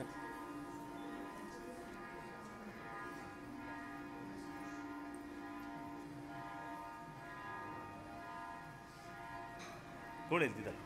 ನಿಮಿಷ ಕೋಣ ಇಲ್ದಿದ್ದಲ್ಲ